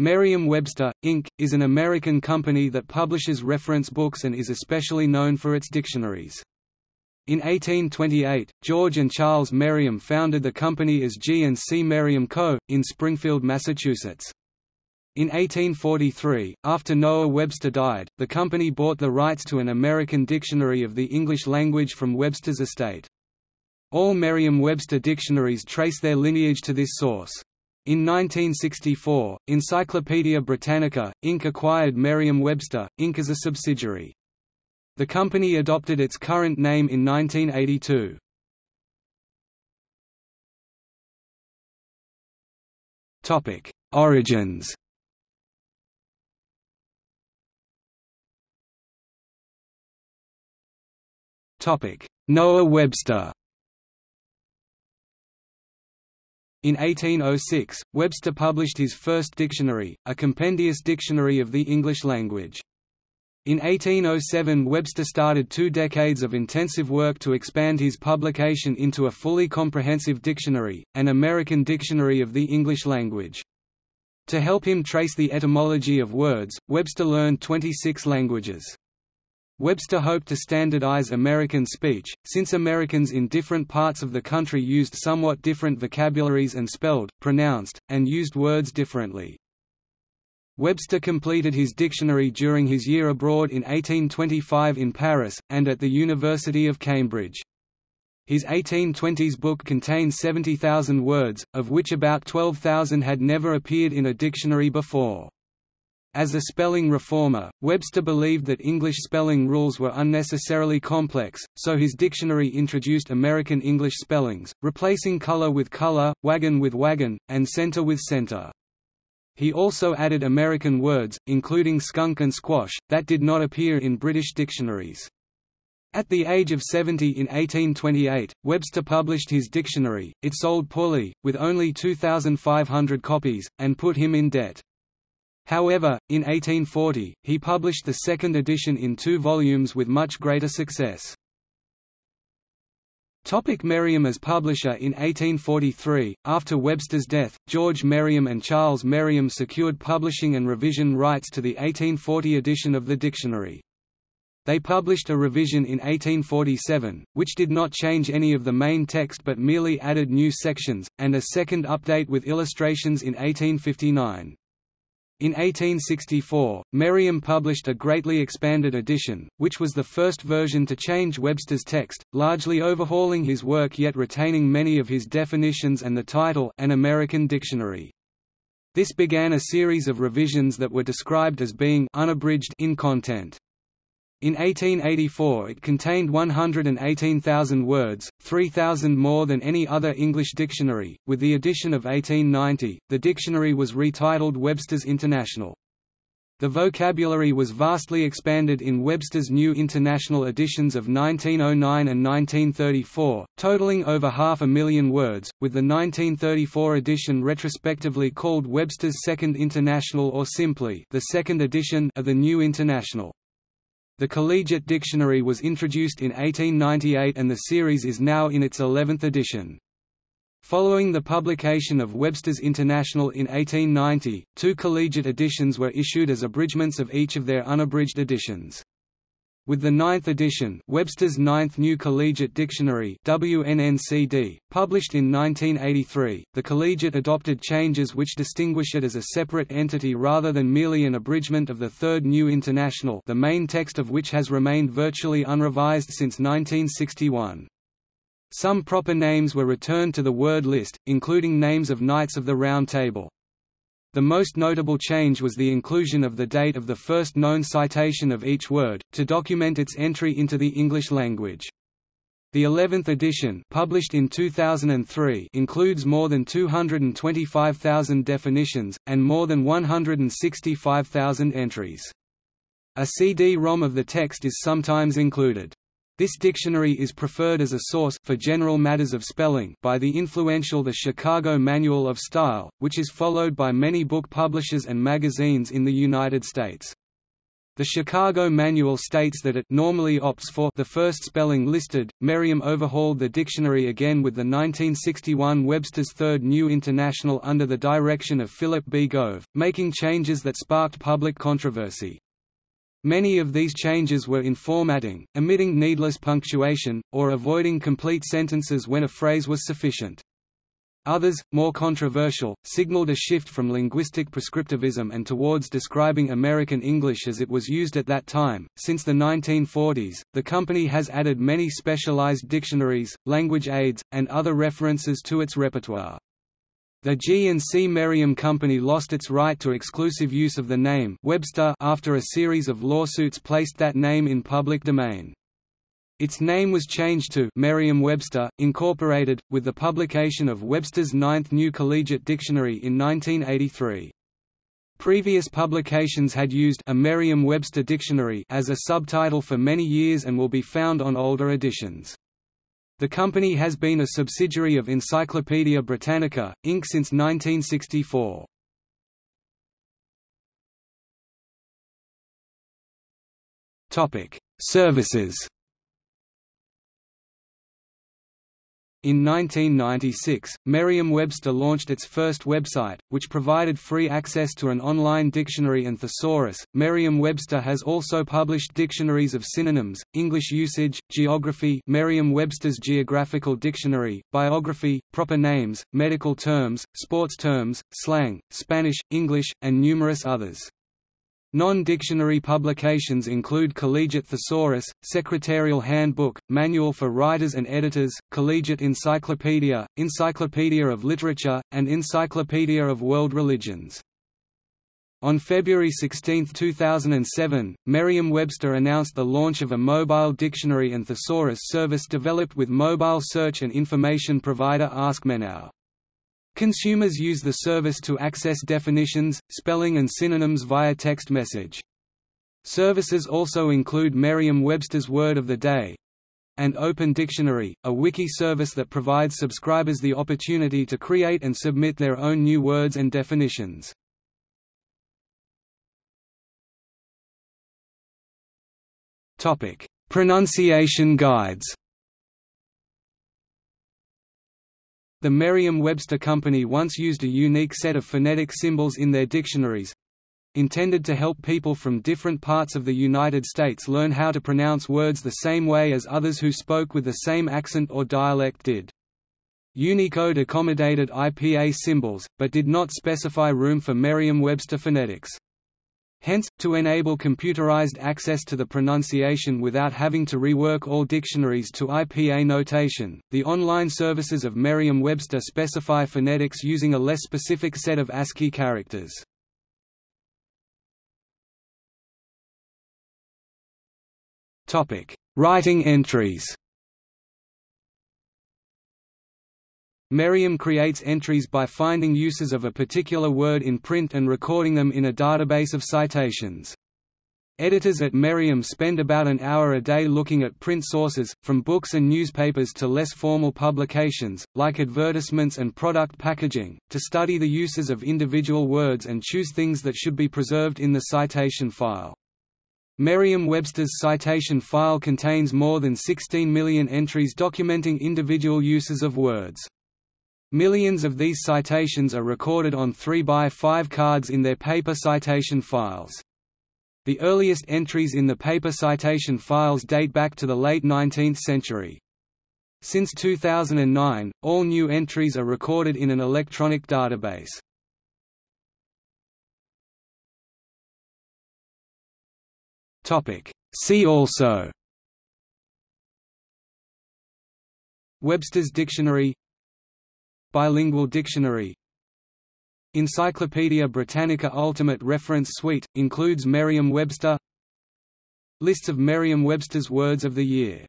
Merriam-Webster, Inc., is an American company that publishes reference books and is especially known for its dictionaries. In 1828, George and Charles Merriam founded the company as G&C Merriam Co., in Springfield, Massachusetts. In 1843, after Noah Webster died, the company bought the rights to an American dictionary of the English language from Webster's estate. All Merriam-Webster dictionaries trace their lineage to this source. In 1964, Encyclopaedia Britannica, Inc. acquired Merriam-Webster, Inc. as a subsidiary. The company adopted its current name in 1982. Origins Noah Webster In 1806, Webster published his first dictionary, a compendious dictionary of the English language. In 1807 Webster started two decades of intensive work to expand his publication into a fully comprehensive dictionary, an American dictionary of the English language. To help him trace the etymology of words, Webster learned 26 languages. Webster hoped to standardize American speech, since Americans in different parts of the country used somewhat different vocabularies and spelled, pronounced, and used words differently. Webster completed his dictionary during his year abroad in 1825 in Paris, and at the University of Cambridge. His 1820s book contained 70,000 words, of which about 12,000 had never appeared in a dictionary before. As a spelling reformer, Webster believed that English spelling rules were unnecessarily complex, so his dictionary introduced American English spellings, replacing color with color, wagon with wagon, and center with center. He also added American words, including skunk and squash, that did not appear in British dictionaries. At the age of 70 in 1828, Webster published his dictionary. It sold poorly, with only 2,500 copies, and put him in debt. However, in 1840, he published the second edition in two volumes with much greater success. Topic Merriam as publisher In 1843, after Webster's death, George Merriam and Charles Merriam secured publishing and revision rights to the 1840 edition of the dictionary. They published a revision in 1847, which did not change any of the main text but merely added new sections, and a second update with illustrations in 1859. In 1864, Merriam published a greatly expanded edition, which was the first version to change Webster's text, largely overhauling his work yet retaining many of his definitions and the title An American Dictionary. This began a series of revisions that were described as being unabridged in content. In 1884 it contained 118,000 words, 3,000 more than any other English dictionary. With the edition of 1890, the dictionary was retitled Webster's International. The vocabulary was vastly expanded in Webster's New International editions of 1909 and 1934, totaling over half a million words, with the 1934 edition retrospectively called Webster's Second International or simply the Second Edition of the New International. The Collegiate Dictionary was introduced in 1898 and the series is now in its 11th edition. Following the publication of Webster's International in 1890, two collegiate editions were issued as abridgments of each of their unabridged editions. With the ninth edition Webster's Ninth New Collegiate Dictionary WNNCD, published in 1983, the collegiate adopted changes which distinguish it as a separate entity rather than merely an abridgment of the Third New International the main text of which has remained virtually unrevised since 1961. Some proper names were returned to the word list, including names of Knights of the Round Table. The most notable change was the inclusion of the date of the first known citation of each word, to document its entry into the English language. The 11th edition published in 2003 includes more than 225,000 definitions, and more than 165,000 entries. A CD-ROM of the text is sometimes included. This dictionary is preferred as a source for general matters of spelling by the influential The Chicago Manual of Style, which is followed by many book publishers and magazines in the United States. The Chicago Manual states that it normally opts for the first spelling listed. Merriam overhauled the dictionary again with the 1961 Webster's Third New International under the direction of Philip B. Gove, making changes that sparked public controversy. Many of these changes were in formatting, omitting needless punctuation, or avoiding complete sentences when a phrase was sufficient. Others, more controversial, signaled a shift from linguistic prescriptivism and towards describing American English as it was used at that time. Since the 1940s, the company has added many specialized dictionaries, language aids, and other references to its repertoire. The G&C Merriam Company lost its right to exclusive use of the name Webster after a series of lawsuits placed that name in public domain. Its name was changed to Merriam-Webster, Incorporated, with the publication of Webster's Ninth New Collegiate Dictionary in 1983. Previous publications had used a Merriam-Webster dictionary as a subtitle for many years and will be found on older editions. The company has been a subsidiary of Encyclopædia Britannica, Inc. since 1964. Services In 1996, Merriam-Webster launched its first website, which provided free access to an online dictionary and thesaurus. Merriam-Webster has also published dictionaries of synonyms, English usage, geography, Merriam-Webster's Geographical Dictionary, biography, proper names, medical terms, sports terms, slang, Spanish, English, and numerous others. Non-dictionary publications include Collegiate Thesaurus, Secretarial Handbook, Manual for Writers and Editors, Collegiate Encyclopedia, Encyclopedia of Literature, and Encyclopedia of World Religions. On February 16, 2007, Merriam-Webster announced the launch of a mobile dictionary and thesaurus service developed with mobile search and information provider AskMeNow. Consumers use the service to access definitions, spelling and synonyms via text message. Services also include Merriam-Webster's Word of the Day and Open Dictionary, a wiki service that provides subscribers the opportunity to create and submit their own new words and definitions. Pronunciation guides The Merriam-Webster Company once used a unique set of phonetic symbols in their dictionaries, intended to help people from different parts of the United States learn how to pronounce words the same way as others who spoke with the same accent or dialect did. Unicode accommodated IPA symbols, but did not specify room for Merriam-Webster phonetics. Hence, to enable computerized access to the pronunciation without having to rework all dictionaries to IPA notation, the online services of Merriam-Webster specify phonetics using a less specific set of ASCII characters. Writing entries Merriam creates entries by finding uses of a particular word in print and recording them in a database of citations. Editors at Merriam spend about an hour a day looking at print sources, from books and newspapers to less formal publications, like advertisements and product packaging, to study the uses of individual words and choose things that should be preserved in the citation file. Merriam-Webster's citation file contains more than 16 million entries documenting individual uses of words. Millions of these citations are recorded on 3x5 cards in their paper citation files. The earliest entries in the paper citation files date back to the late 19th century. Since 2009, all new entries are recorded in an electronic database. See also Webster's Dictionary Bilingual Dictionary. Encyclopædia Britannica Ultimate Reference Suite, includes Merriam-Webster. Lists of Merriam-Webster's Words of the Year